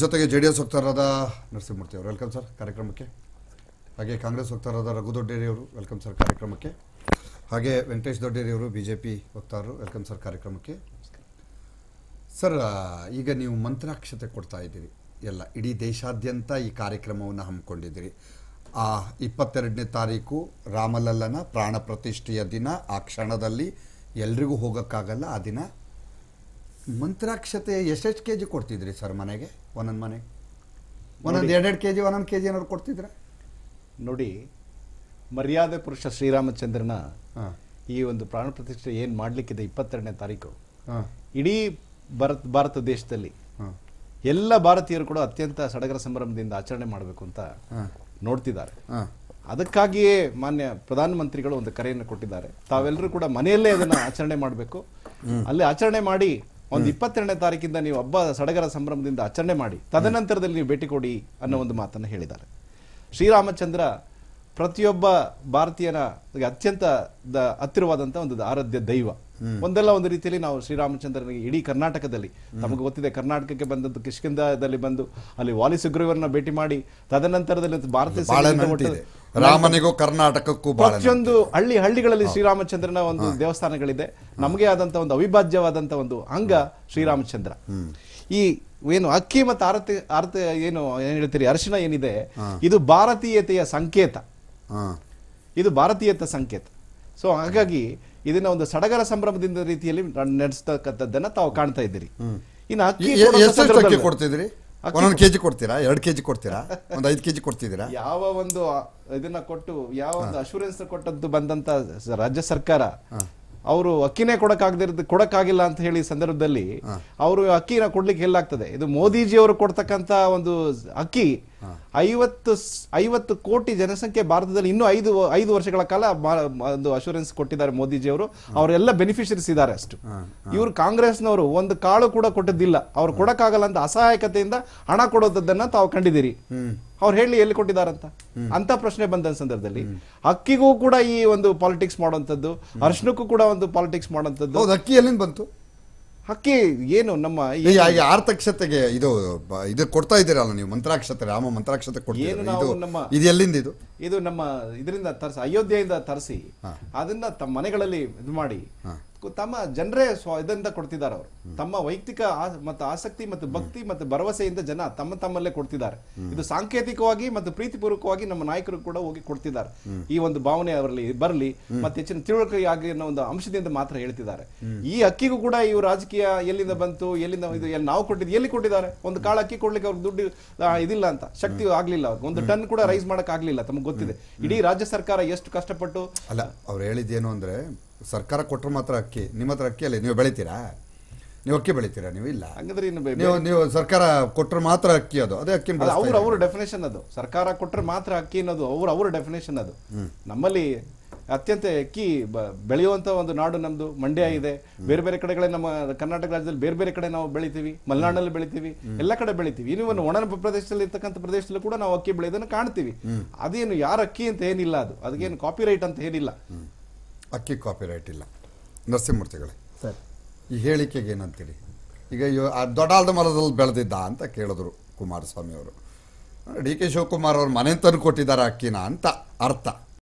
ಜೊತೆಗೆ J D S ವಕ್ತಾರರಾದ ನರಸಿಂಹಮೂರ್ತಿ ಅವರು ವೆಲ್ಕಮ್ ಸರ್ ಕಾರ್ಯಕ್ರಮಕ್ಕೆ. ಹಾಗೆ ಕಾಂಗ್ರೆಸ್ ವಕ್ತಾರರಾದ ರಘು ದೊಡ್ಡೇರಿ ಅವರು ವೆಲ್ಕಮ್ ಸರ್ ಕಾರ್ಯಕ್ರಮಕ್ಕೆ. ಹಾಗೆ ವೆಂಕಟೇಶ್ ದೊಡ್ಡೇರಿ ಅವರು ಬಿ ಜೆ ಪಿ ವಕ್ತಾರರು ವೆಲ್ಕಮ್ ಸರ್ ಕಾರ್ಯಕ್ರಮಕ್ಕೆ. ಸರ್ ಈಗ ನೀವು ಮಂತ್ರಾಕ್ಷತೆ ಕೊಡ್ತಾ ಇದ್ದೀರಿ. ಎಲ್ಲ ಇಡೀ ದೇಶಾದ್ಯಂತ ಈ ಕಾರ್ಯಕ್ರಮವನ್ನು ಹಮ್ಮಿಕೊಂಡಿದ್ದೀರಿ. ಆ ಇಪ್ಪತ್ತೆರಡನೇ ತಾರೀಕು ರಾಮಲಲ್ಲನ ಪ್ರಾಣ ಪ್ರತಿಷ್ಠೆಯ ದಿನ. ಆ ಕ್ಷಣದಲ್ಲಿ ಎಲ್ರಿಗೂ ಹೋಗೋಕ್ಕಾಗಲ್ಲ, ಆ ದಿನ ಮಂತ್ರಾಕ್ಷತೆ ಎಷ್ಟೆಷ್ಟು ಕೆ ಜಿ ಕೊಡ್ತಿದ್ರಿ ಸರ್ ಮನೆಗೆ? ಒಂದೊಂದು ಮನೆ? ಒಂದೊಂದು ಎರಡೆರಡು ಕೆ ಜಿ ಒಂದೊಂದು ಕೆ ಜಿ ಏನಾದ್ರು ಕೊಡ್ತಿದ್ರೆ? ನೋಡಿ ಮರ್ಯಾದೆ ಪುರುಷ ಶ್ರೀರಾಮಚಂದ್ರನ ಈ ಒಂದು ಪ್ರಾಣ ಪ್ರತಿಷ್ಠೆ ಏನು ಮಾಡಲಿಕ್ಕಿದೆ ಇಪ್ಪತ್ತೆರಡನೇ ತಾರೀಕು? ಇಡೀ ಭಾರತ ಭಾರತ ದೇಶದಲ್ಲಿ ಎಲ್ಲ ಭಾರತೀಯರು ಕೂಡ ಅತ್ಯಂತ ಸಡಗರ ಸಂಭ್ರಮದಿಂದ ಆಚರಣೆ ಮಾಡಬೇಕು ಅಂತ ನೋಡ್ತಿದ್ದಾರೆ. ಅದಕ್ಕಾಗಿಯೇ ಮಾನ್ಯ ಪ್ರಧಾನಮಂತ್ರಿಗಳು ಒಂದು ಕರೆಯನ್ನು ಕೊಟ್ಟಿದ್ದಾರೆ. ತಾವೆಲ್ಲರೂ ಕೂಡ ಮನೆಯಲ್ಲೇ ಅದನ್ನ ಆಚರಣೆ ಮಾಡಬೇಕು. ಅಲ್ಲಿ ಆಚರಣೆ ಮಾಡಿ ಒಂದು ಇಪ್ಪತ್ತೆರಡನೇ ತಾರೀಕಿಂದ ನೀವು ಹಬ್ಬ ಸಡಗರ ಸಂಭ್ರಮದಿಂದ ಆಚರಣೆ ಮಾಡಿ ತದನಂತರದಲ್ಲಿ ನೀವು ಭೇಟಿ ಕೊಡಿ ಅನ್ನೋ ಒಂದು ಮಾತನ್ನು ಹೇಳಿದ್ದಾರೆ. ಶ್ರೀರಾಮಚಂದ್ರ ಪ್ರತಿಯೊಬ್ಬ ಭಾರತೀಯನ ಅತ್ಯಂತ ದ- ಹತ್ತಿರವಾದಂತಹ ಒಂದು ಆರಾಧ್ಯ ದೈವ. ಒಂದಲ್ಲ ಒಂದು ರೀತಿಯಲ್ಲಿ ನಾವು ಶ್ರೀರಾಮಚಂದ್ರನಿಗೆ ಇಡೀ ಕರ್ನಾಟಕದಲ್ಲಿ ನಮಗೆ ಗೊತ್ತಿದೆ ಕರ್ನಾಟಕಕ್ಕೆ ಬಂದದ್ದು ಕಿಷ್ಕಿಂದದಲ್ಲಿ ಬಂದು ಅಲ್ಲಿ ವಾಲಿ ಸುಗ್ರೀವರನ್ನ ಭೇಟಿ ಮಾಡಿ ತದನಂತರದಲ್ಲಿ ಭಾರತೀಯ ರಾಮನಿಗೂ ಕರ್ನಾಟಕಕ್ಕೂ ಪ್ರತಿಯೊಂದು ಹಳ್ಳಿ ಹಳ್ಳಿಗಳಲ್ಲಿ ಶ್ರೀರಾಮಚಂದ್ರನ ಒಂದು ದೇವಸ್ಥಾನಗಳಿದೆ. ನಮಗೆ ಆದಂತ ಒಂದು ಅವಿಭಾಜ್ಯವಾದಂತ ಒಂದು ಅಂಗ ಶ್ರೀರಾಮಚಂದ್ರ. ಈ ಏನು ಅಕ್ಕಿ ಮತ್ತು ಆರತಿ ಆರತಿ ಏನು ಏನ್ ಹೇಳ್ತೀರಿ ಅರಿಶಿನ ಏನಿದೆ ಇದು ಭಾರತೀಯತೆಯ ಸಂಕೇತ. ಇದು ಭಾರತೀಯತೆ ಸಂಕೇತ. ಸೊ ಹಾಗಾಗಿ ಇದನ್ನ ಒಂದು ಸಡಗರ ಸಂಭ್ರಮದಿಂದ ರೀತಿಯಲ್ಲಿ ನಡೆಸ್ತಕ್ಕಂಥದ್ದನ್ನ ತಾವು ಕಾಣ್ತಾ ಇದ್ದೀರಿ. ಇನ್ನು ಅಕ್ಕಿ ಕೊಡ್ತಿದ್ರಿ ಒಂದೊಂದು ಕೆಜಿ ಕೊಡ್ತೀರಾ? ಎರಡು ಕೆಜಿ ಕೊಡ್ತೀರಾ? ಒಂದು ಐದು ಕೆಜಿ ಕೊಡ್ತಿದ್ದೀರಾ? ಯಾವ ಒಂದು ಇದನ್ನ ಕೊಟ್ಟು ಯಾವ ಒಂದು ಅಶೂರೆನ್ಸ್ ಕೊಟ್ಟದ್ದು ಬಂದಂತ ರಾಜ್ಯ ಸರ್ಕಾರ ಅವರು ಅಕ್ಕಿನೇ ಕೊಡಕ್ಕಾಗದಿರೋದು ಕೊಡಕ್ಕಾಗಿಲ್ಲ ಅಂತ ಹೇಳಿ ಸಂದರ್ಭದಲ್ಲಿ ಅವರು ಅಕ್ಕಿನ ಕೊಡ್ಲಿಕ್ಕೆ ಎಲ್ಲಾಗ್ತದೆ. ಇದು ಮೋದಿಜಿ ಅವರು ಕೊಡ್ತಕ್ಕಂತ ಒಂದು ಅಕ್ಕಿ ಐವತ್ತು ಐವತ್ತು ಕೋಟಿ ಜನಸಂಖ್ಯೆ ಭಾರತದಲ್ಲಿ ಇನ್ನೂ ಐದು ಐದು ವರ್ಷಗಳ ಕಾಲ ಒಂದು ಅಶೂರೆನ್ಸ್ ಕೊಟ್ಟಿದ್ದಾರೆ ಮೋದಿಜಿ ಅವರು ಅವರೆಲ್ಲ ಬೆನಿಫಿಷರೀಸ್ ಇದ್ದಾರೆ ಅಷ್ಟು. ಇವರು ಕಾಂಗ್ರೆಸ್ನವರು ಒಂದು ಕಾಳು ಕೂಡ ಕೊಟ್ಟದ್ದಿಲ್ಲ. ಅವ್ರು ಕೊಡಕ್ಕಾಗಲ್ಲ ಅಂತ ಅಸಹಾಯಕತೆಯಿಂದ ಹಣ ಕೊಡೋದನ್ನ ತಾವು ಕಂಡಿದ್ದೀರಿ. ಅವ್ರು ಹೇಳಿ ಎಲ್ಲಿ ಕೊಟ್ಟಿದಾರಂತ ಅಂತ ಪ್ರಶ್ನೆ ಬಂದ ಸಂದರ್ಭದಲ್ಲಿ ಅಕ್ಕಿಗೂ ಕೂಡ ಈ ಒಂದು ಪಾಲಿಟಿಕ್ಸ್ ಮಾಡುವಂತದ್ದು ಅರ್ಶನಕ್ಕೂ ಕೂಡ ಒಂದು ಪಾಲಿಟಿಕ್ಸ್ ಮಾಡುವಂತದ್ದು ಹೌದು ಅಕ್ಕಿ ಎಲ್ಲಿಂದ ಬಂತು? ಅಕ್ಕಿ ಏನು ನಮ್ಮ ಈ- ಆರ್ತಕ್ಷತೆಗೆ ಇದು ಇದು ಕೊಡ್ತಾ ಇದ್ದೀರಲ್ಲ ನೀವು ಮಂತ್ರಾಕ್ಷತೆ ರಾಮ ಮಂತ್ರಾಕ್ಷತೆ ಏನು ಕೊಡ್ತೀರಾ ಇದು ನಮ್ಮ- ಇದು ಎಲ್ಲಿಂದ ಇದು? ಇದು ನಮ್ಮ ಇದರಿಂದ ತರಿಸಿ ಅಯೋಧ್ಯೆಯಿಂದ ತರಿಸಿ ಅದನ್ನ ತಮ್ಮ ಮನೆಗಳಲ್ಲಿ ಇದು ಮಾಡಿ ತಮ್ಮ ಜನರೇ ಸ್ವ ಇದರಿಂದ ಕೊಡ್ತಿದ್ದಾರೆ ಅವರು. ತಮ್ಮ ವೈಯಕ್ತಿಕ ಮತ್ತು ಆಸಕ್ತಿ ಮತ್ತು ಭಕ್ತಿ ಮತ್ತು ಭರವಸೆಯಿಂದ ಜನ ತಮ್ಮ ತಮ್ಮಲ್ಲೇ ಕೊಡ್ತಿದ್ದಾರೆ. ಇದು ಸಾಂಕೇತಿಕವಾಗಿ ಮತ್ತು ಪ್ರೀತಿಪೂರ್ವಕವಾಗಿ ನಮ್ಮ ನಾಯಕರು ಕೂಡ ಹೋಗಿ ಕೊಡ್ತಿದ್ದಾರೆ. ಈ ಒಂದು ಭಾವನೆ ಅವರಲ್ಲಿ ಬರಲಿ ಮತ್ತೆ ಹೆಚ್ಚಿನ ತಿಳುವಳಿಕೆ ಅನ್ನೋ ಒಂದು ಅಂಶದಿಂದ ಮಾತ್ರ ಹೇಳ್ತಿದ್ದಾರೆ. ಈ ಅಕ್ಕಿಗೂ ಕೂಡ ಇವು ರಾಜಕೀಯ ಎಲ್ಲಿಂದ ಬಂತು, ಎಲ್ಲಿಂದ ಇದು ಎಲ್ಲಿ ನಾವು ಕೊಟ್ಟಿದ್ದು ಎಲ್ಲಿ ಕೊಟ್ಟಿದ್ದಾರೆ? ಒಂದು ಕಾಳು ಅಕ್ಕಿ ಕೊಡ್ಲಿಕ್ಕೆ ಅವ್ರಿಗೆ ದುಡ್ಡು ಇದಿಲ್ಲ ಅಂತ. ಶಕ್ತಿ ಆಗ್ಲಿಲ್ಲ ಅವ್ರಿಗೆ. ಒಂದು ಟನ್ ಕೂಡ ರೈಸ್ ಮಾಡಕ್ ಆಗ್ಲಿಲ್ಲ, ತಮಗೆ ಗೊತ್ತಿದೆ. ಇಡೀ ರಾಜ್ಯ ಸರ್ಕಾರ ಎಷ್ಟು ಕಷ್ಟಪಟ್ಟು ಅಲ್ಲ, ಅವ್ರು ಹೇಳಿದ್ದೇನು ಅಂದ್ರೆ ಸರ್ಕಾರ ಕೊಟ್ಟರೆ ಮಾತ್ರ ಅಕ್ಕಿ ನಿಮ್ಮ ಹತ್ರ ಅಕ್ಕಿ ಅಲ್ಲ ನೀವು ಬೆಳಿತೀರಾ? ನೀವು ಅಕ್ಕಿ ಬೆಳಿತೀರಾ? ನೀವು ಇಲ್ಲ. ಹಂಗಂದ್ರೆ ಇನ್ನು ಬೆ- ನೀವು ನೀವು ಸರ್ಕಾರ ಕೊಟ್ಟರೆ ಮಾತ್ರ ಅಕ್ಕಿ ಅದು ಅದೇ ಅಕ್ಕಿ ಅದು ಅವ್ರ ಅವ್ರ ಡೆಫಿನೇಷನ್ ಅದು. ಸರ್ಕಾರ ಕೊಟ್ಟರೆ ಮಾತ್ರ ಅಕ್ಕಿ ಅನ್ನೋದು ಅವ್ರ ಅವ್ರ ಡೆಫಿನೇಷನ್ ಅದು. ನಮ್ಮಲ್ಲಿ ಅತ್ಯಂತ ಅಕ್ಕಿ ಬ- ಬೆಳೆಯುವಂತ ಒಂದು ನಾಡು ನಮ್ದು ಮಂಡ್ಯ ಇದೆ. ಬೇರೆ ಬೇರೆ ಕಡೆಗಳೇ ನಮ್ಮ ಕರ್ನಾಟಕ ರಾಜ್ಯದಲ್ಲಿ ಬೇರೆ ಬೇರೆ ಕಡೆ ನಾವು ಬೆಳಿತೀವಿ. ಮಲೆನಾಡಲ್ಲಿ ಬೆಳಿತೀವಿ. ಎಲ್ಲ ಕಡೆ ಬೆಳಿತೀವಿ. ಇನ್ನು ಒಣ ಪ್ರದೇಶದಲ್ಲಿ ಇರ್ತಕ್ಕಂಥ ಪ್ರದೇಶದಲ್ಲೂ ಕೂಡ ನಾವು ಅಕ್ಕಿ ಬೆಳೆಯೋದನ್ನು ಕಾಣ್ತೀವಿ. ಅದೇನು ಯಾರ ಅಕ್ಕಿ ಅಂತ ಏನಿಲ್ಲ ಅದು. ಅದಕ್ಕೇನು ಕಾಪಿ ರೈಟ್ ಅಂತ ಏನಿಲ್ಲ. ಅಕ್ಕಿ ಕಾಪಿ ರೈಟ್ ಇಲ್ಲ. ನರಸಿಂಹಮೂರ್ತಿಗಳೇ. ಸರ್. ಈ ಹೇಳಿಕೆಗೆ ಏನಂತೀರಿ? ಈಗ ಆ ದೊಡ್ಡಾಲ್ದ ಮರದಲ್ಲಿ ಬೆಳೆದಿದ್ದ ಅಂತ ಕೇಳಿದ್ರು ಕುಮಾರಸ್ವಾಮಿ ಅವರು ಡಿ ಕೆ ಶಿವಕುಮಾರ್ ಅವ್ರ ಮನೆ ತಂದು ಕೊಟ್ಟಿದ್ದಾರೆ ಅಕ್ಕಿನ ಅಂತ ಅರ್ಥ.